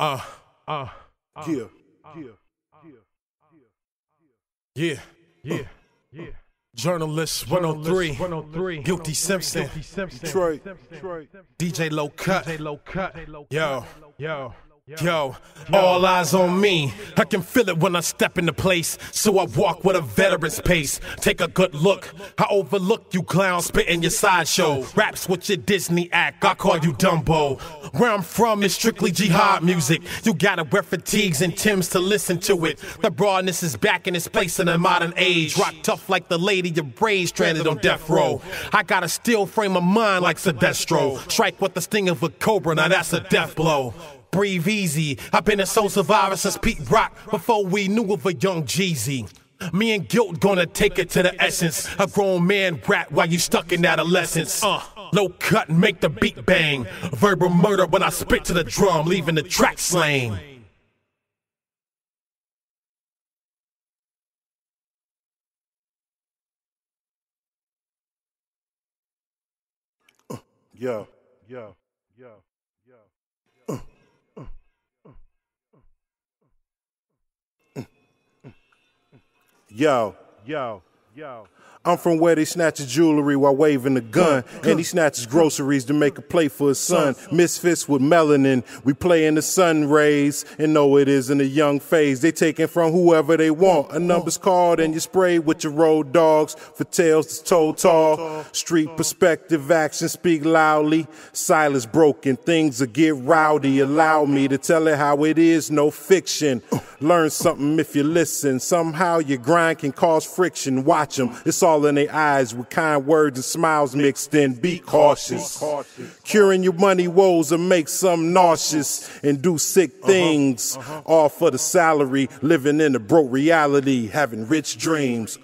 Uh, uh, Yeah. yeah, yeah, yeah. yeah. Journalist 103, 103. Guilty Simpson, Detroit. Detroit. DJ Low Cut. Low cut. Yo, Yo. Yo, all eyes on me. I can feel it when I step into place, so I walk with a veteran's pace. Take a good look. I overlook you clowns spitting your sideshow. Raps with your Disney act, I call you Dumbo. Where I'm from is strictly jihad music. You gotta wear fatigues and Tims to listen to it. The broadness is back in its place in the modern age. Rock tough like the lady you raised, stranded on death row. I got a steel frame of mind like Sedestro. Strike with the sting of a cobra, now that's a death blow. Breathe easy. I've been a soul survivor since Pete Rock before we knew of a young Jeezy. Me and guilt gonna take it to the essence. A grown man rap while you stuck in adolescence. Uh, low cut and make the beat bang. Verbal murder when I spit to the drum, leaving the track slain. Yo. Yo. Yo. Yo. Yo. Yo. Yo. I'm from where they snatch his jewelry while waving a gun. And he snatches groceries to make a play for his son. Misfits with melanin. We play in the sun rays. And know it isn't a young phase. They taking from whoever they want. A number's called and you spray with your road dogs. For tales that's told tall. Street perspective action speak loudly. Silence broken. Things will get rowdy. Allow me to tell it how it is. No fiction. Learn something if you listen. Somehow your grind can cause friction. Watch them. It's all in their eyes with kind words and smiles mixed in. Be cautious. Curing your money woes and make some nauseous and do sick uh-huh. things. Uh-huh. All for the salary. Living in a broke reality. Having rich dreams.